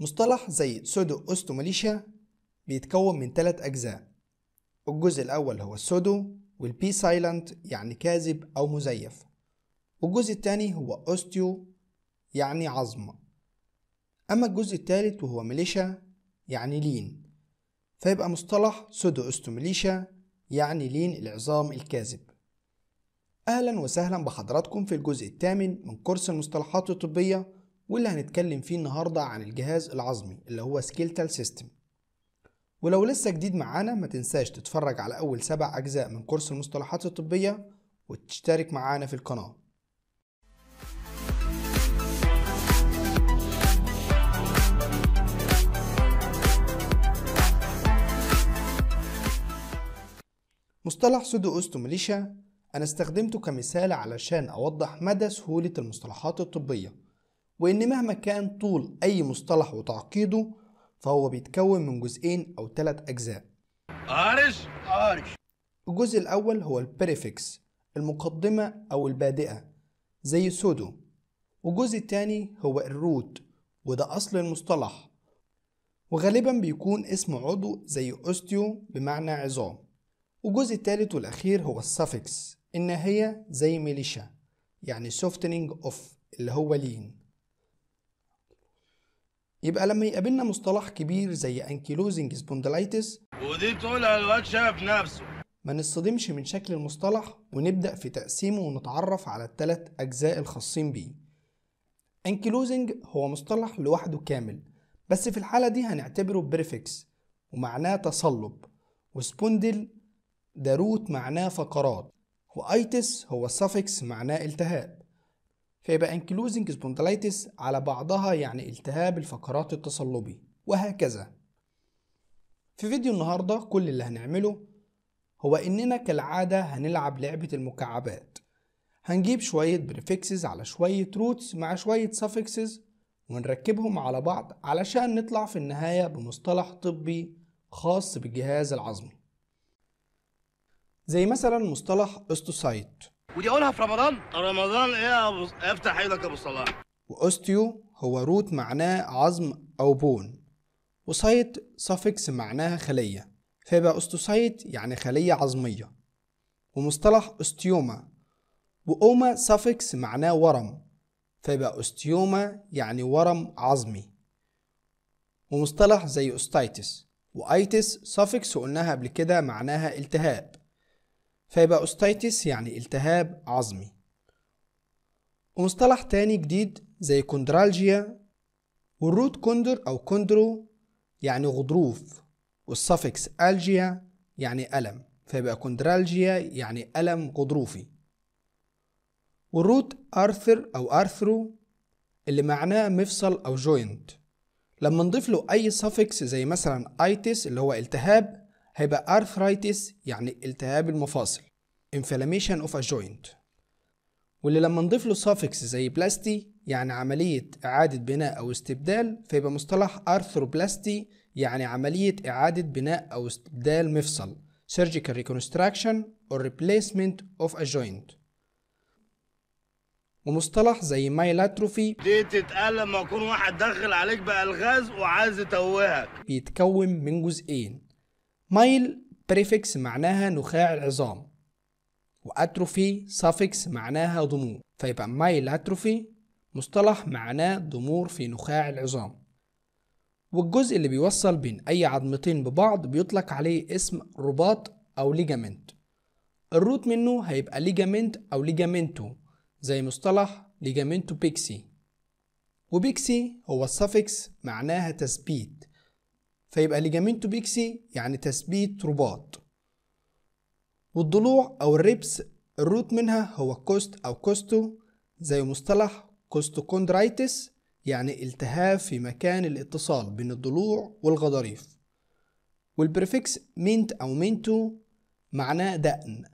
مصطلح زي pseudo osteomalacia بيتكون من ثلاث أجزاء. الجزء الأول هو ال pseudo وال P silent يعني كاذب أو مزيف. والجزء الثاني هو osteo يعني عظم. أما الجزء الثالث وهو malacia يعني لين. فيبقى مصطلح pseudo osteomalacia يعني لين العظام الكاذب. أهلا وسهلا بحضراتكم في الجزء الثامن من كورس المصطلحات الطبية. واللي هنتكلم فيه النهاردة عن الجهاز العظمي اللي هو skeletal system ولو لسه جديد معانا ما تنساش تتفرج على أول سبع أجزاء من كورس المصطلحات الطبية وتشترك معانا في القناة. مصطلح pseudo osteomalacia أنا استخدمته كمثال علشان أوضح مدى سهولة المصطلحات الطبية. وإن مهما كان طول أي مصطلح وتعقيده فهو بيتكون من جزئين أو ثلاث أجزاء. عارش؟ عارش. الجزء الأول هو ال prefix المقدمة أو البادئة زي pseudo والجزء الثاني هو ال root وده أصل المصطلح. وغالبا بيكون اسم عضو زي osteo بمعنى عظام. والجزء الثالث والأخير هو ال suffix النهاية زي malacia يعني softening of اللي هو لين يبقى لما يقابلنا مصطلح كبير زي ankylosing spondylitis ودي تقولها الواد شاف نفسه. ما نصطدمش من شكل المصطلح ونبدأ في تقسيمه ونتعرف على الثلاث أجزاء الخاصين بيه. ankylosing هو مصطلح لوحده كامل بس في الحالة دي هنعتبره prefix ومعناه تصلب و spondyl ده root معناه فقرات و itis هو ال suffix معناه التهاب. فيبقى ankylosing spondylitis على بعضها يعني التهاب الفقرات التصلبي وهكذا. في فيديو النهاردة كل اللي هنعمله هو إننا كالعادة هنلعب لعبة المكعبات. هنجيب شوية prefixes على شوية roots مع شوية suffixes ونركبهم على بعض علشان نطلع في النهاية بمصطلح طبي خاص بالجهاز العظمي. زي مثلا مصطلح osteocyte ودي أقولها في رمضان. رمضان إيه يا أبو أفتح إيدك يا أبو صلاح. و osteo هو root معناه عظم أو bone. و cyte suffix معناها خلية. فيبقى osteocyte يعني خلية عظمية. ومصطلح osteoma. و oma suffix معناه ورم. فيبقى osteoma يعني ورم عظمي. ومصطلح زي osteitis. و itis suffix وقلناها قبل كده معناها التهاب. فيبقى osteitis يعني التهاب عظمي. ومصطلح تاني جديد زي chondralgia وال root chondr أو chondro يعني غضروف وال suffix algia يعني ألم فيبقى chondralgia يعني ألم غضروفي. وال root arthr أو arthro اللي معناه مفصل أو joint لما نضيف له أي suffix زي مثلا itis اللي هو التهاب هيبقى arthritis يعني التهاب المفاصل inflammation of a joint. واللي لما نضيف له suffix زي plasty يعني عملية إعادة بناء أو استبدال فيبقى مصطلح arthroplasty يعني عملية إعادة بناء أو استبدال مفصل surgical reconstruction or replacement of a joint. ومصطلح زي myelatrophy دي تتقال لما يكون واحد داخل عليك بألغاز وعايز يتوهك. بيتكون من جزئين myel prefix معناها نخاع العظام و atrophy suffix معناها ضمور فيبقى myelatrophy مصطلح معناه ضمور في نخاع العظام. والجزء اللي بيوصل بين أي عظمتين ببعض بيطلق عليه اسم رباط أو ligament ال root منه هيبقى ligament أو ligamento زي مصطلح ligamentopexy و pexy هو ال suffix معناها تثبيت. فيبقى ligamentopexy يعني تثبيت رباط. والضلوع أو ال ribs ال root منها هو cost أو costo زي مصطلح costochondritis يعني التهاب في مكان الاتصال بين الضلوع والغضاريف. وال prefix ment أو mento معناه دقن.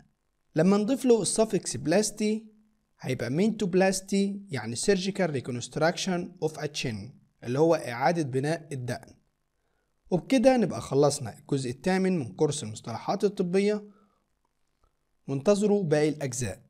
لما نضيف له ال suffix plasty هيبقى mentoplasty يعني reconstruction of a chin اللي هو إعادة بناء الدقن. وبكده نبقى خلصنا الجزء الثامن من كورس المصطلحات الطبية. وانتظروا باقي الأجزاء.